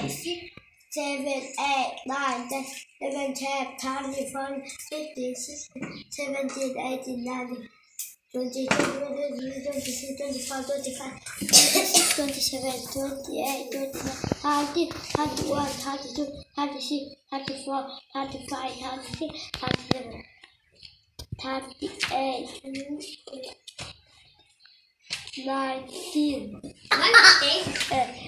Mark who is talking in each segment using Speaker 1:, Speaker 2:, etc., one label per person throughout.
Speaker 1: five, six, seven, eight, nine, ten, eleven, twelve, thirteen, fourteen, fifteen, sixteen, seventeen, eighteen, nineteen. 20, 21, 22, 24, 25, 26, 27, 28, 29, 30, 31, 32, 33, 34, 35, 36, 37, 38,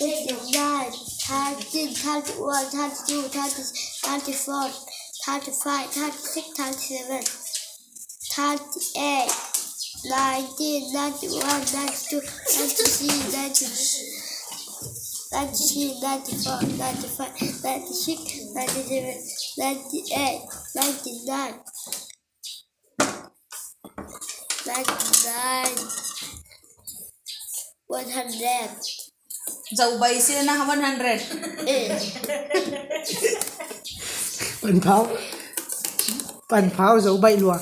Speaker 1: 29, 30, 31, 32, 33, 34, 35, 36, 37, 38, 19, 91, 92, 93, 93, 94, 95, 96, 97, 98, 99, 99, 100.
Speaker 2: चौबाईसशे ना one hundred पंफाव पंफाव चौबाई लुआ.